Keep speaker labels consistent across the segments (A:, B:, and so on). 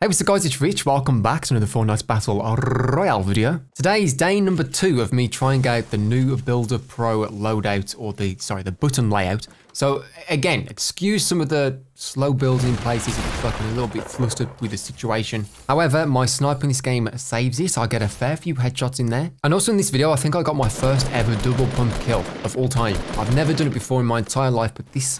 A: Hey what's up guys, it's Rich, welcome back to another Fortnite Battle Royale video. Today is day number two of me trying out the new Builder Pro loadout, or the, sorry, the button layout. So again, excuse some of the slow building places, it's I'm a little bit flustered with the situation. However, my sniping in this game saves it, I get a fair few headshots in there. And also in this video, I think I got my first ever double pump kill of all time. I've never done it before in my entire life, but this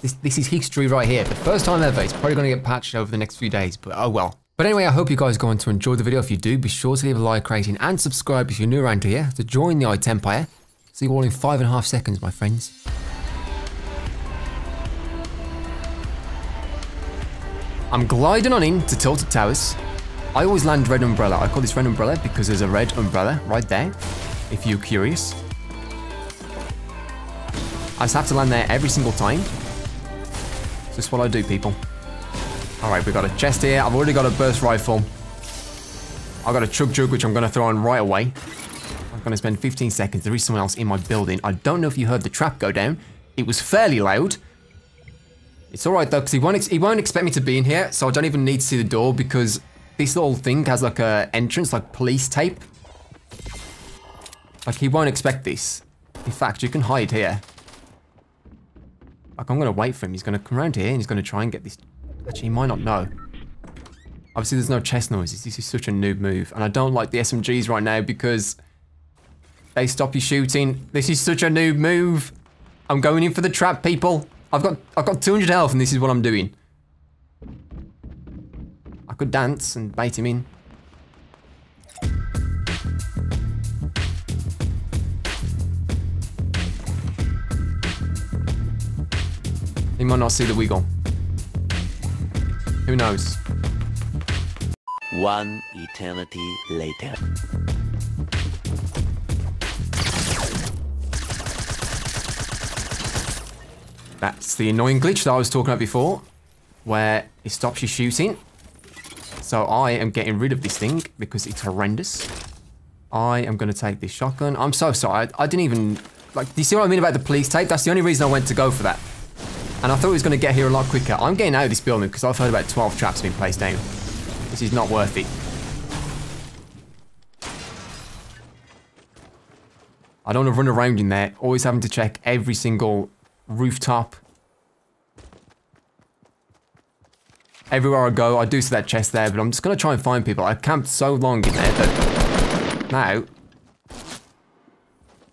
A: this, this is history right here. The first time ever. It's probably going to get patched over the next few days, but oh well. But anyway, I hope you guys are going to enjoy the video. If you do, be sure to leave a like rating and subscribe if you're new around here to join the IT Empire. See you all in five and a half seconds, my friends. I'm gliding on in to Tilted Towers. I always land Red Umbrella. I call this Red Umbrella because there's a red umbrella right there, if you're curious. I just have to land there every single time. This is what I do, people. Alright, we got a chest here. I've already got a burst rifle. I've got a chug jug, which I'm going to throw on right away. I'm going to spend 15 seconds. There is someone else in my building. I don't know if you heard the trap go down. It was fairly loud. It's alright though, because he won't, he won't expect me to be in here, so I don't even need to see the door because this little thing has like a entrance, like police tape. Like he won't expect this. In fact, you can hide here. Like, I'm going to wait for him. He's going to come around here and he's going to try and get this... Actually, he might not know. Obviously, there's no chest noises. This is such a noob move. And I don't like the SMGs right now because they stop you shooting. This is such a noob move. I'm going in for the trap, people. I've got I've got 200 health and this is what I'm doing. I could dance and bait him in. He might not see the wiggle. Who knows?
B: One eternity later.
A: That's the annoying glitch that I was talking about before, where it stops you shooting. So I am getting rid of this thing because it's horrendous. I am going to take this shotgun. I'm so sorry. I, I didn't even... Like, do you see what I mean about the police tape? That's the only reason I went to go for that. And I thought he was going to get here a lot quicker. I'm getting out of this building because I've heard about 12 traps being placed down. This is not worth it. I don't want to run around in there, always having to check every single rooftop. Everywhere I go, I do see that chest there, but I'm just going to try and find people. I camped so long in there that now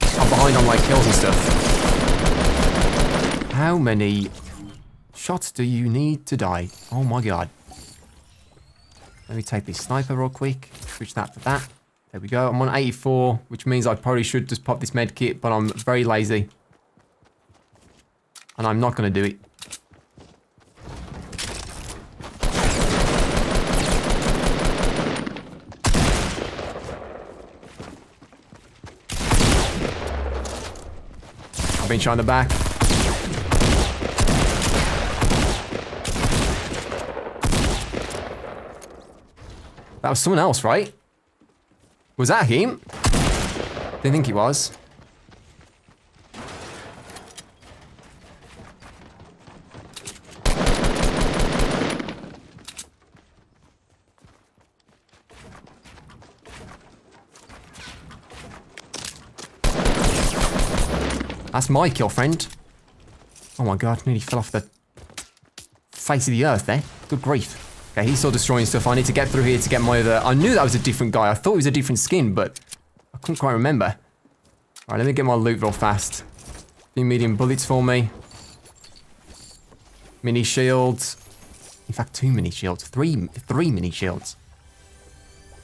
A: I'm behind on my kills and stuff. How many shots do you need to die? Oh my god. Let me take this sniper real quick. Switch that for that. There we go. I'm on 84, which means I probably should just pop this med kit, but I'm very lazy. And I'm not going to do it. I've been shot in the back. That was someone else, right? Was that him? Didn't think he was. That's my kill, friend. Oh my god, nearly fell off the face of the earth there. Good grief. Okay, he's still destroying stuff. I need to get through here to get my other... I knew that was a different guy. I thought it was a different skin, but I couldn't quite remember. All right, let me get my loot real fast. Few medium bullets for me. Mini shields. In fact, two mini shields. Three, three mini shields.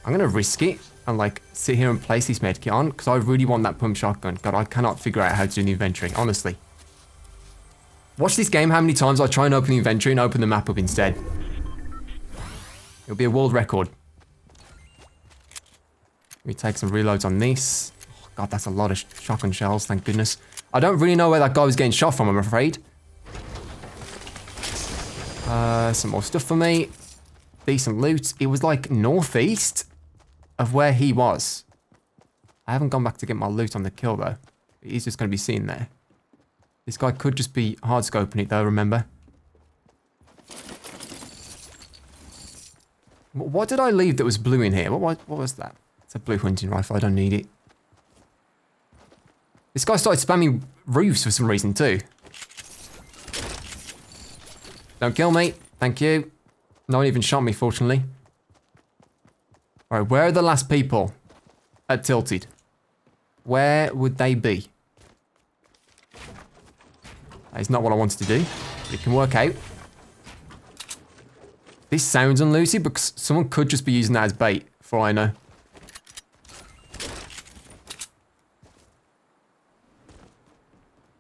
A: I'm going to risk it and like sit here and place this medkit on because I really want that pump shotgun. God, I cannot figure out how to do the inventory, honestly. Watch this game how many times I try and open the inventory and open the map up instead. It'll be a world record. We take some reloads on this. Oh, God, that's a lot of sh shotgun shells, thank goodness. I don't really know where that guy was getting shot from, I'm afraid. Uh, some more stuff for me. Decent loot. It was like northeast of where he was. I haven't gone back to get my loot on the kill though. He's just going to be seen there. This guy could just be hard scoping it though, remember? What did I leave that was blue in here? What, what, was that? It's a blue hunting rifle. I don't need it. This guy started spamming roofs for some reason too. Don't kill me. Thank you. No one even shot me, fortunately. Alright, where are the last people at Tilted? Where would they be? That is not what I wanted to do. It can work out. This sounds unlucy, but someone could just be using that as bait, for I know.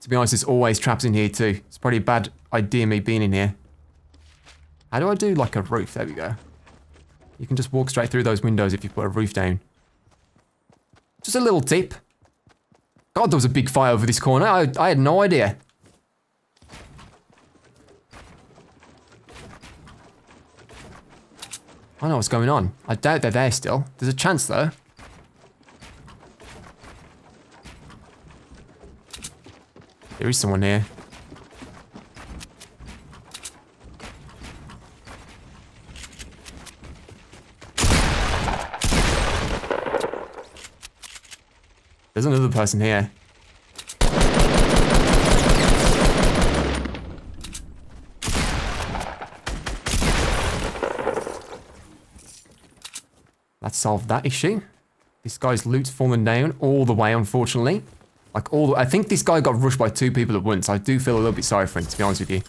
A: To be honest, there's always traps in here too. It's probably a bad idea me being in here. How do I do like a roof? There we go. You can just walk straight through those windows if you put a roof down. Just a little tip. God, there was a big fire over this corner. I, I had no idea. I don't know what's going on. I doubt they're there still. There's a chance though. There is someone here. There's another person here. Solve that issue. This guy's loot's fallen down all the way, unfortunately. Like all the, I think this guy got rushed by two people at once. I do feel a little bit sorry for him, to be honest with you.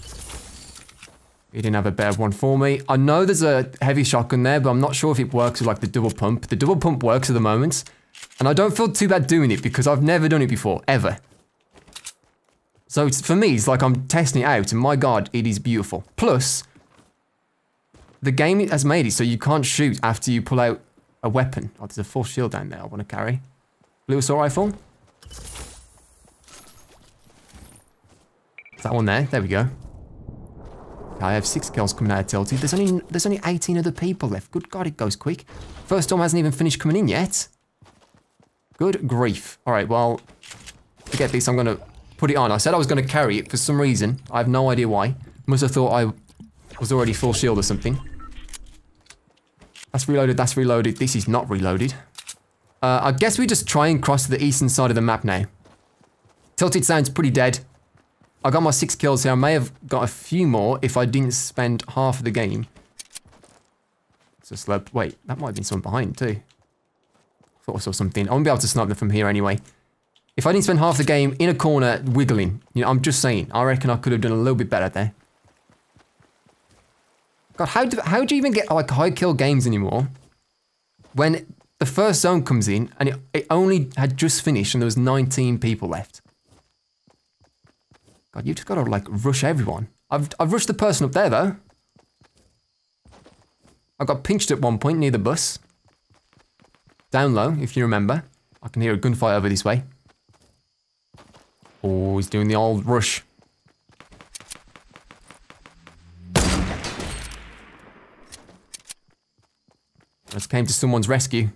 A: He didn't have a better one for me. I know there's a heavy shotgun there, but I'm not sure if it works with like the double pump. The double pump works at the moment. And I don't feel too bad doing it because I've never done it before, ever. So for me, it's like I'm testing it out, and my god, it is beautiful. Plus, the game has made it so you can't shoot after you pull out a weapon. Oh, there's a full shield down there I want to carry. Blue assault rifle. Is that one there? There we go. I have six kills coming out of Tilted. There's only there's only 18 other people left. Good God, it goes quick. First storm hasn't even finished coming in yet. Good grief. All right, well, forget this. I'm going to put it on. I said I was going to carry it for some reason. I have no idea why. Must have thought I was already full shield or something. That's reloaded, that's reloaded. This is not reloaded. Uh, I guess we just try and cross to the eastern side of the map now. Tilted sounds pretty dead. I got my six kills here. I may have got a few more if I didn't spend half of the game. It's a slope. Wait, that might have been someone behind too. Thought I saw something. I won't be able to snipe them from here anyway. If I didn't spend half the game in a corner wiggling, you know, I'm just saying, I reckon I could have done a little bit better there. God, how do, how do you even get like high kill games anymore? When the first zone comes in and it, it only had just finished and there was 19 people left. God, you just gotta like rush everyone. I've, I've rushed the person up there though. I got pinched at one point near the bus. Down low, if you remember. I can hear a gunfight over this way. Oh, he's doing the old rush. Came to someone's rescue.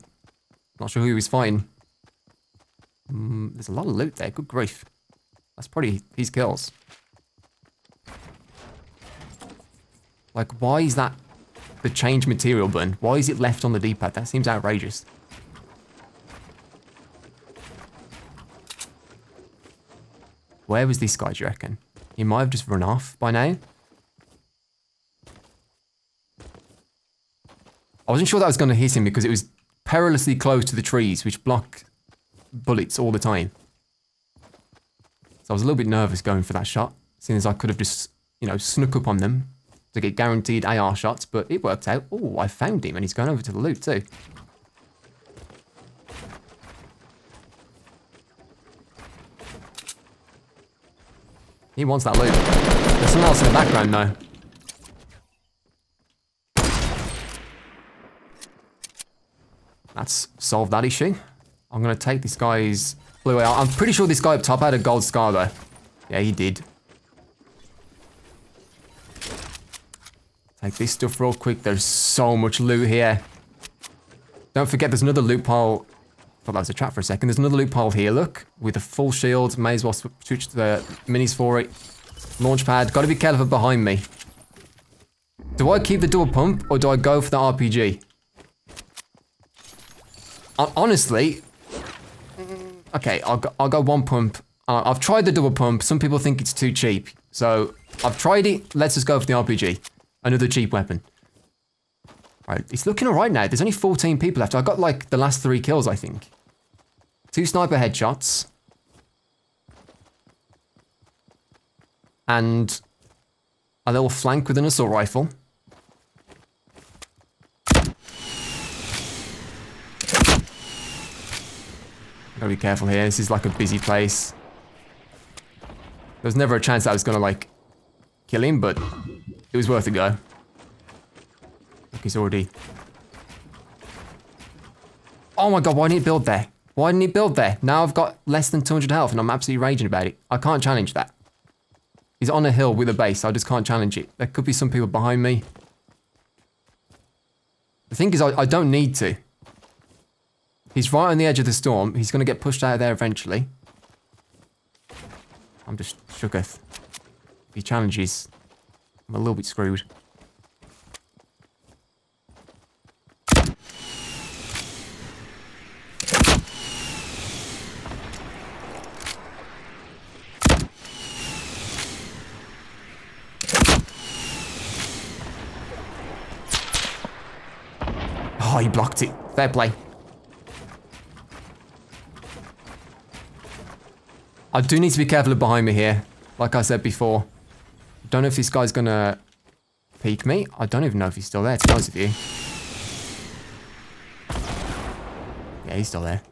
A: Not sure who he was fighting. Mm, there's a lot of loot there. Good grief. That's probably his kills. Like, why is that the change material button? Why is it left on the D-pad? That seems outrageous. Where was this guy, do you reckon? He might have just run off by now. I wasn't sure that was going to hit him because it was perilously close to the trees, which block bullets all the time. So I was a little bit nervous going for that shot, seeing as I could have just, you know, snuck up on them to get guaranteed AR shots, but it worked out. Oh, I found him and he's going over to the loot too. He wants that loot. There's someone else in the background though. That's solved that issue. I'm gonna take this guy's blue out. I'm pretty sure this guy up top had a gold scar though. Yeah, he did. Take this stuff real quick. There's so much loot here. Don't forget there's another loot pile. thought that was a trap for a second. There's another loot pile here, look. With a full shield. May as well sw- switch to the minis for it. Launch pad. Gotta be careful behind me. Do I keep the dual pump or do I go for the RPG? Hon- Honestly, okay, I'll go, I'll go one pump. Uh, I've tried the double pump. Some people think it's too cheap. So I've tried it. Let's just go for the RPG. Another cheap weapon. Right, it's looking alright now. There's only 14 people left. I got like the last three kills, I think. Two sniper headshots. And a little flank with an assault rifle. Gotta be careful here. This is like a busy place. There was never a chance I was gonna like kill him, but it was worth a go. Look, he's already. Oh my god, why didn't he build there? Why didn't he build there? Now I've got less than 200 health and I'm absolutely raging about it. I can't challenge that. He's on a hill with a base, I just can't challenge it. There could be some people behind me. The thing is, I, I don't need to. He's right on the edge of the storm. He's going to get pushed out of there eventually. I'm just shooketh. He challenges, I'm a little bit screwed. Oh, he blocked it. Fair play. I do need to be careful of behind me here. Like I said before. Don't know if this guy's gonna peek me. I don't even know if he's still there, to be honest with you. Yeah, he's still there.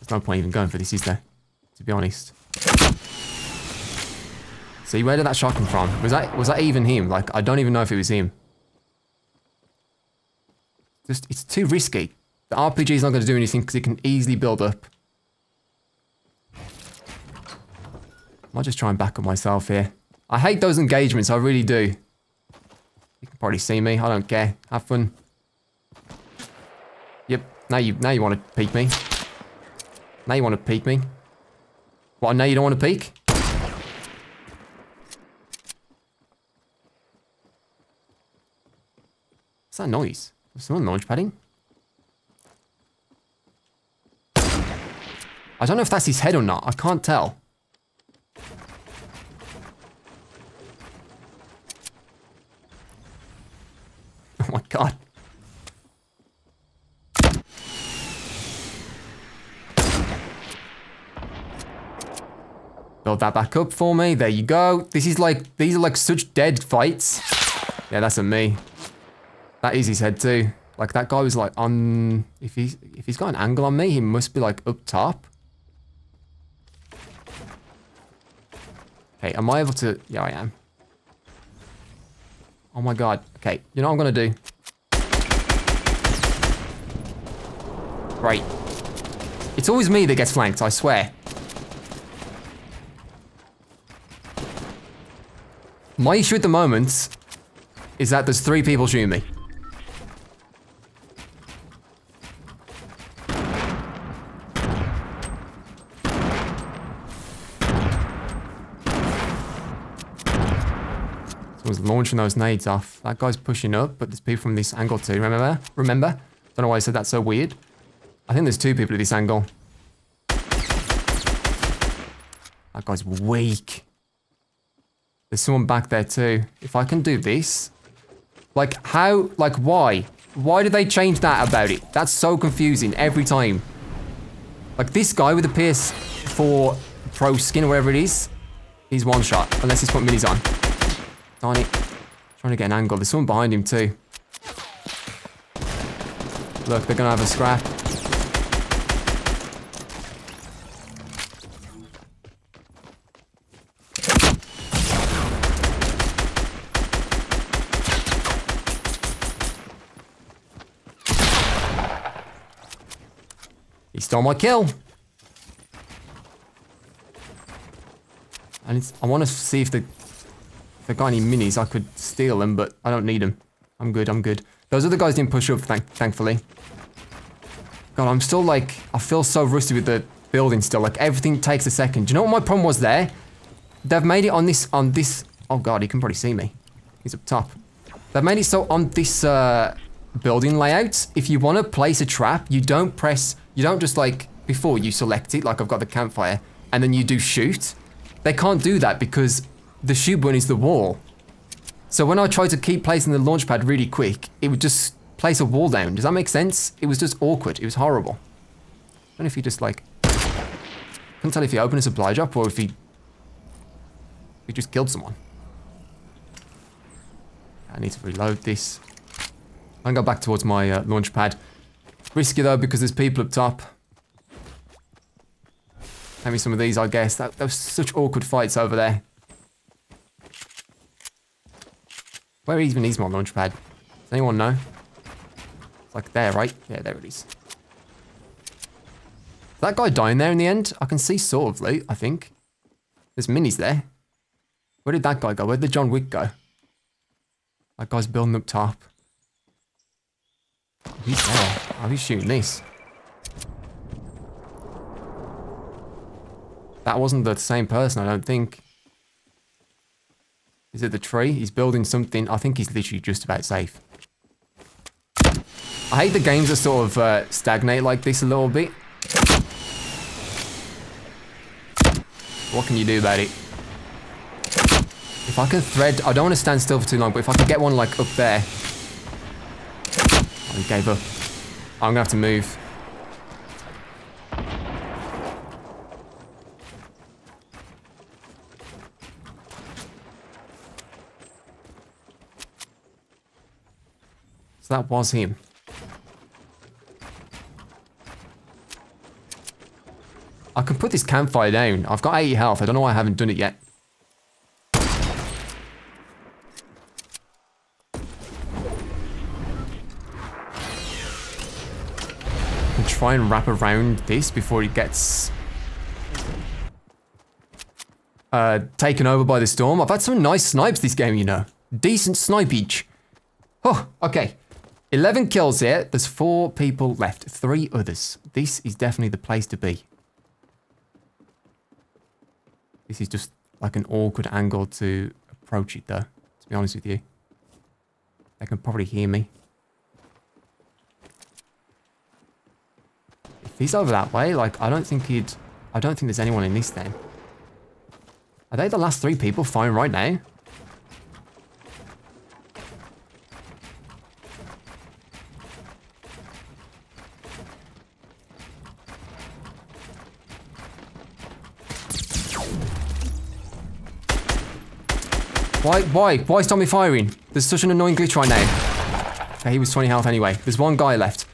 A: There's no point even going for this, is there? To be honest. See, where did that shot come from? Was that was that even him? Like, I don't even know if it was him. Just, it's too risky. The RPG is not going to do anything because it can easily build up. Might just try and back up myself here. I hate those engagements, I really do. You can probably see me, I don't care. Have fun. Yep, now you now you want to peek me. Now you want to peek me. What, now you don't want to peek? What's that noise? Is someone launch padding? I don't know if that's his head or not. I can't tell. God. Build that back up for me. There you go. This is like, these are like such dead fights. Yeah, that's a me. That is his head too. Like that guy was like on, if he's, if he's got an angle on me, he must be like up top. Okay, am I able to, yeah I am. Oh my god. Okay, you know what I'm gonna do? Right. It's always me that gets flanked, I swear. My issue at the moment is that there's three people shooting me. Someone's launching those nades off. That guy's pushing up, but there's people from this angle too, remember? Remember? Don't know why I said that so weird. I think there's two people at this angle. That guy's weak. There's someone back there too. If I can do this. Like, how, like, why? Why did they change that about it? That's so confusing every time. Like, this guy with the PS4 Pro skin or whatever it is, he's one shot, unless he's put minis on. Darn it. Trying to get an angle. There's someone behind him too. Look, they're gonna have a scrap. He stole my kill. And I want to see if the if I got any minis, I could steal them, but I don't need them. I'm good, I'm good. Those other guys didn't push up, thank thankfully. God, I'm still like, I feel so rusty with the building still. Like, everything takes a second. Do you know what my problem was there? They've made it on this, on this, oh God, he can probably see me. He's up top. They've made it so on this uh, building layout, if you want to place a trap, you don't press, you don't just like, before you select it, like I've got the campfire, and then you do shoot. They can't do that because the shoot button is the wall. So when I tried to keep placing the launch pad really quick, it would just place a wall down. Does that make sense? It was just awkward. It was horrible. I don't know if you just like, couldn't tell if he opened a supply drop or if he, he just killed someone. I need to reload this. I'll go back towards my uh, launch pad. Risky though because there's people up top. Maybe some of these, I guess. That, that was such awkward fights over there. Where even is my launch pad? Does anyone know? It's like there, right? Yeah, there it is. That guy dying there in the end? I can see sort of loot, I think. There's minis there. Where did that guy go? Where did John Wick go? That guy's building up top. He's there. Oh, he's shooting this. That wasn't the same person, I don't think. Is it the tree? He's building something. I think he's literally just about safe. I hate the games that sort of uh, stagnate like this a little bit. What can you do about it? If I can thread, I don't want to stand still for too long, but if I can get one like up there. Gave up. I'm gonna have to move. So that was him. I can put this campfire down. I've got 80 health. I don't know why I haven't done it yet. Try and wrap around this before it gets uh, taken over by the storm. I've had some nice snipes this game, you know. Decent snipage. Oh, okay. 11 kills here. There's four people left. Three others. This is definitely the place to be. This is just like an awkward angle to approach it though, to be honest with you. They can probably hear me. If he's over that way, like, I don't think he'd... I don't think there's anyone in this then. Are they the last three people firing right now? Why, why? Why is Tommy firing? There's such an annoying glitch right now. Okay, he was 20 health anyway. There's one guy left.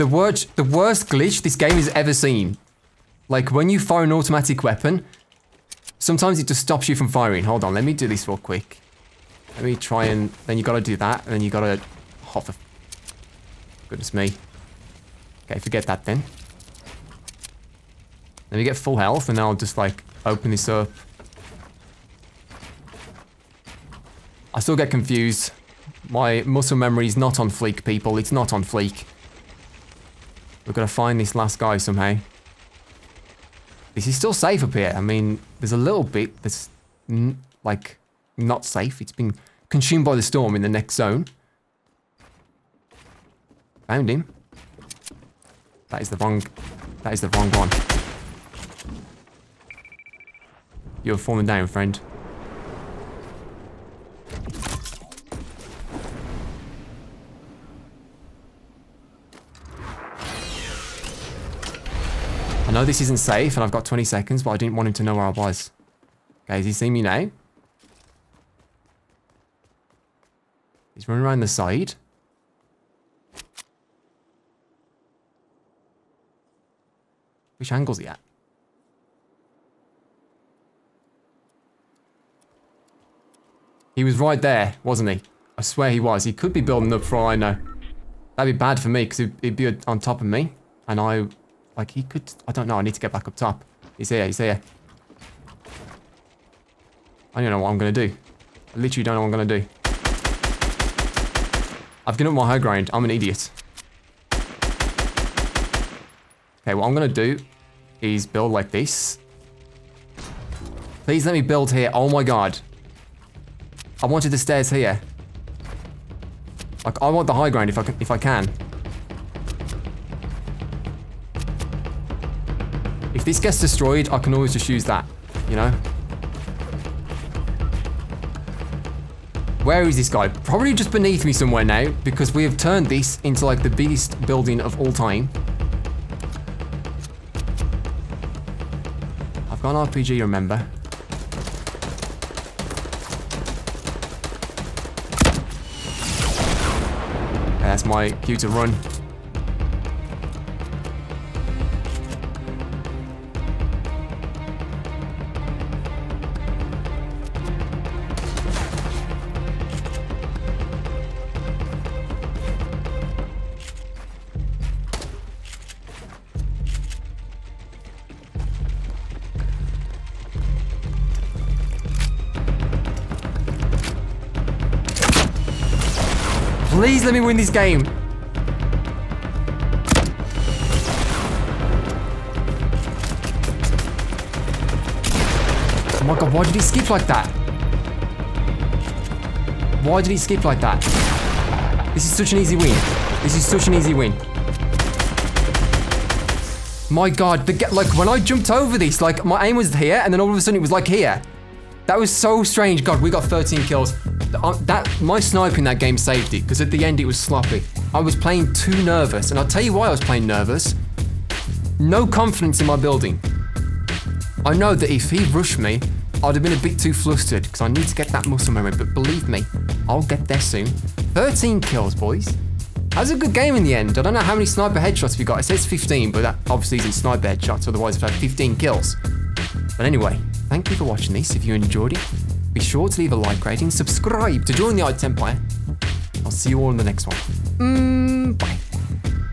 A: The worst, the worst glitch this game has ever seen. Like, when you fire an automatic weapon, sometimes it just stops you from firing. Hold on, let me do this real quick. Let me try and... Then you gotta do that, and then you gotta... For... Goodness me. Okay, forget that then. Let me get full health, and I'll just, like, open this up. I still get confused. My muscle memory is not on fleek, people. It's not on fleek. We're got to find this last guy somehow. This is still safe up here. I mean, there's a little bit that's, like, not safe. It's been consumed by the storm in the next zone. Found him. That is the wrong... That is the wrong one. You're falling down, friend. Know this isn't safe and I've got 20 seconds, but I didn't want him to know where I was. Okay, has he seen me now? He's running around the side. Which angle's he at? He was right there, wasn't he? I swear he was. He could be building up for all I know. That'd be bad for me because he'd be on top of me. And I like, he could... I don't know. I need to get back up top. He's here. He's here. I don't know what I'm going to do. I literally don't know what I'm going to do. I've given up my high ground. I'm an idiot. Okay, what I'm going to do is build like this. Please let me build here. Oh my god. I wanted the stairs here. Like, I want the high ground if I can. If I can. If this gets destroyed, I can always just use that, you know? Where is this guy? Probably just beneath me somewhere now, because we have turned this into like the biggest building of all time. I've got an RPG, remember? That's my cue to run. Please let me win this game. Oh my god, why did he skip like that? Why did he skip like that? This is such an easy win. This is such an easy win. My god, the like when I jumped over this, like my aim was here and then all of a sudden it was like here. That was so strange. God, we got 13 kills. Uh, that my sniping that game saved it because at the end it was sloppy. I was playing too nervous, and I'll tell you why I was playing nervous. No confidence in my building. I know that if he rushed me, I'd have been a bit too flustered because I need to get that muscle memory. But believe me, I'll get there soon. 13 kills, boys. That was a good game in the end. I don't know how many sniper headshots we got. It says 15, but that obviously isn't sniper headshots. Otherwise, I've had 15 kills. But anyway, thank you for watching this. If you enjoyed it, be sure to leave a like rating, subscribe to join the Ides Empire. I'll see you all in the next one. Mm, bye.